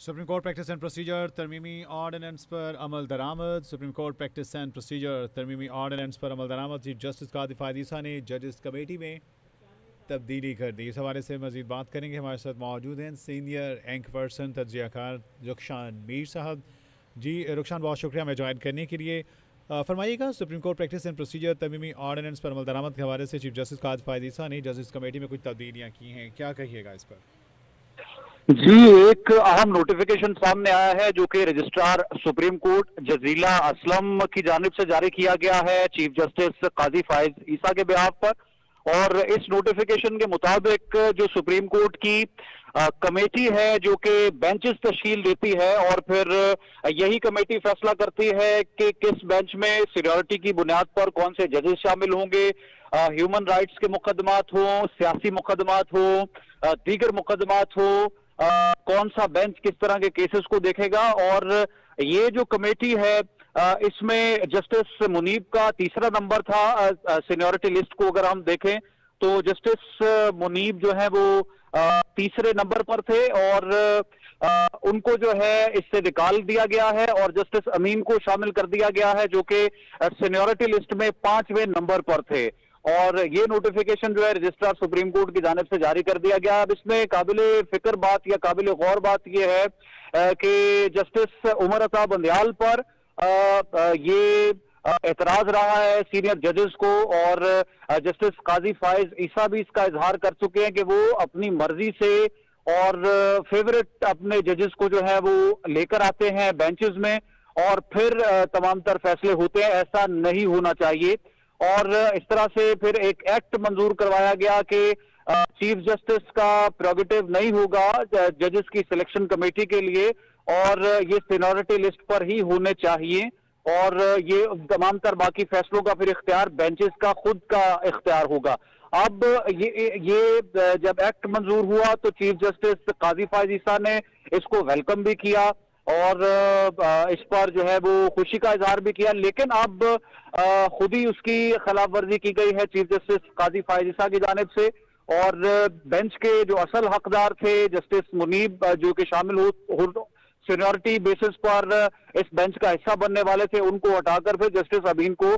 Supreme court practice and procedure ترمیمی ordinance پر عمل درآمد supreme court practice and procedure ترمیمی ordinance پر عمل درآمد چیف جسٹس کا فائدیسہ نے ججز کمیٹی میں تبدیلی کر دی اس حوالے سے مزید بات کریں گے ہمارے ساتھ موجود ہیں سینئر اینک پرسن تجزیہ کار رخشان میر صاحب جی رخشان بہت شکریہ ہمیں جوائن کرنے کے لیے فرمائیے گا supreme court practice and procedure ترمیمی ordinance پر عمل درآمد کے حوالے سے چیف جسٹس کا فائدیسہ نے ججز کمیٹی میں کچھ تبدیلیاں کی ہیں. کیا کہیے گا اس پر؟ جی ایک اہم نوٹیفیکیشن سامنے آیا ہے جو کہ registrar supreme court Jazila Aslam کی جانب سے جاری کیا گیا ہے۔ چیف جسٹس قاضی فائز عیسیٰ کے بیاف پر۔ اور اس نوٹیفیکیشن کے مطابق جو سپریم کورٹ کی کمیٹی ہے جو کہ بینچز تشکیل دیتی ہے اور پھر یہی کمیٹی فیصلہ کرتی ہے کہ کس بینچ میں سیریورٹی کی بنیاد پر کون سے ججز شامل ہوں گے۔ ہیومن رائٹس کے مقدمات ہوں، سیاسی مقدمات ہوں دیگر مقدمات ہوں۔ کون سا بینچ کس طرح کے کیسز کو دیکھے گا؟ اور یہ جو کمیٹی ہے اس میں جسٹس منیب کا تیسرا نمبر تھا سینیورٹی لسٹ کو اگر ہم دیکھیں تو جسٹس منیب جو ہے وہ تیسرے نمبر پر تھے اور ان کو جو ہے اس سے نکال دیا گیا ہے اور جسٹس امین کو شامل کر دیا گیا ہے جو کہ سینیورٹی لسٹ میں پانچویں نمبر پر تھے۔ اور یہ نوٹیفیکیشن جو ہے رجسٹرار سپریم کورٹ کی جانب سے جاری کر دیا گیا۔ اب اس میں قابل فکر بات یا قابل غور بات یہ ہے کہ جسٹس عمر عطا بندیال پر یہ اعتراض رہا ہے سینئر ججز کو اور جسٹس قاضی فائز عیسیٰ بھی اس کا اظہار کر چکے ہیں کہ وہ اپنی مرضی سے اور فیورٹ اپنے ججز کو جو ہے وہ لے کر آتے ہیں بینچز میں اور پھر تمام تر فیصلے ہوتے ہیں۔ ایسا نہیں ہونا چاہیے۔ اور اس طرح سے پھر ایک ایکٹ منظور کروایا گیا کہ چیف جسٹس کا پروگیٹو نہیں ہوگا ججز کی سلیکشن کمیٹی کے لیے، اور یہ سینورٹی لسٹ پر ہی ہونے چاہیے، اور یہ تمام تر باقی فیصلوں کا پھر اختیار بینچز کا خود کا اختیار ہوگا۔ اب یہ جب ایکٹ منظور ہوا تو چیف جسٹس قاضی فائز عیسیٰ نے اس کو ویلکم بھی کیا۔ اور اس پر جو ہے وہ خوشی کا اظہار بھی کیا، لیکن اب خود ہی اس کی خلاف ورزی کی گئی ہے چیف جسٹس قاضی فائزہ کی جانب سے، اور بینچ کے جو اصل حقدار تھے جسٹس منیب، جو کہ شامل ہو سینیورٹی بیسس پر اس بینچ کا حصہ بننے والے تھے، ان کو ہٹا کر پھر جسٹس ابین کو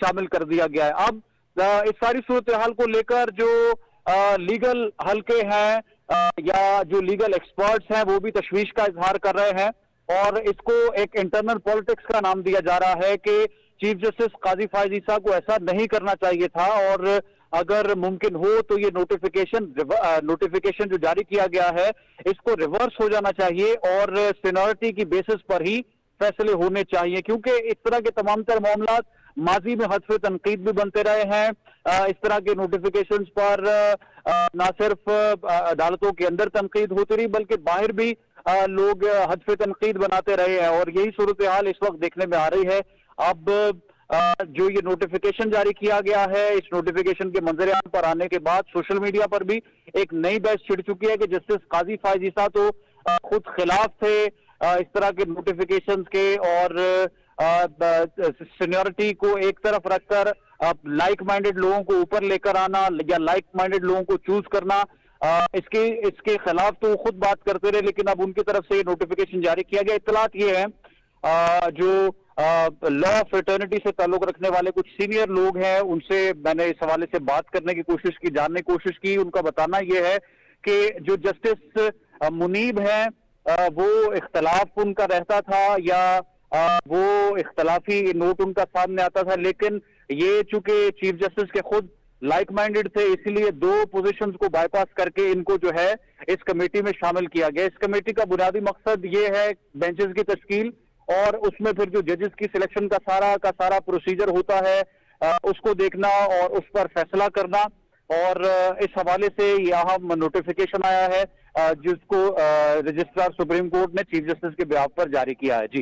شامل کر دیا گیا ہے۔ اب اس ساری صورتحال کو لے کر جو لیگل حلقے ہیں یا جو لیگل ایکسپرٹس ہیں، وہ بھی تشویش کا اظہار کر رہے ہیں۔ اور اس کو ایک انٹرنل پولیٹکس کا نام دیا جا رہا ہے کہ چیف جسٹس قاضی فائزی صاحب کو ایسا نہیں کرنا چاہیے تھا اور اگر ممکن ہو تو یہ نوٹیفیکیشن نوٹیفیکیشن جو جاری کیا گیا ہے، اس کو ریورس ہو جانا چاہیے اور سینورٹی کی بیسس پر ہی فیصلے ہونے چاہیے۔ کیونکہ اس طرح کے تمام تر معاملات ماضی میں حدف تنقید بھی بنتے رہے ہیں۔ اس طرح کے نوٹیفیکیشنز پر نہ صرف عدالتوں کے اندر تنقید ہوتی رہی، بلکہ باہر بھی لوگ حدف تنقید بناتے رہے ہیں۔ اور یہی صورتحال اس وقت دیکھنے میں آ رہی ہے۔ اب جو یہ نوٹیفیکیشن جاری کیا گیا ہے، اس نوٹیفیکیشن کے منظر عام پر آنے کے بعد سوشل میڈیا پر بھی ایک نئی بحث چھڑ چکی ہے کہ جسٹس قاضی فائز عیسیٰ تو خود خلاف تھے۔ اس طرح کے نوٹیفیکیشنز کے اور سینیورٹی کو ایک طرف رکھ کر لائک مائنڈڈ لوگوں کو اوپر لے کر آنا یا لائک مائنڈڈ لوگوں کو چوز کرنا اس کے اس کے خلاف تو خود بات کرتے رہے، لیکن اب ان کی طرف سے یہ نوٹیفیکیشن جاری کیا گیا۔ اطلاعات یہ ہے جو لا آف سے تعلق رکھنے والے کچھ سینئر لوگ ہیں، ان سے میں نے اس حوالے سے بات کرنے کی کوشش کی، جاننے کی کوشش کی۔ ان کا بتانا یہ ہے کہ جو جسٹس منیب ہیں وہ اختلاف ان کا رہتا تھا یا وہ اختلافی نوٹ ان کا سامنے آتا تھا، لیکن یہ چونکہ چیف جسٹس کے خود لائک مائنڈڈ تھے اسی لیے دو پوزیشنز کو بائی پاس کر کے ان کو جو ہے اس کمیٹی میں شامل کیا گیا۔ اس کمیٹی کا بنیادی مقصد یہ ہے بینچز کی تشکیل اور اس میں پھر جو ججز کی سلیکشن کا سارا کا سارا پروسیجر ہوتا ہے، اس کو دیکھنا اور اس پر فیصلہ کرنا۔ اور اس حوالے سے یہ اہم نوٹیفیکیشن آیا ہے، جس کو رجسٹرار سپریم کورٹ نے چیف جسٹس کے بیاب پر جاری کیا ہے۔ جی۔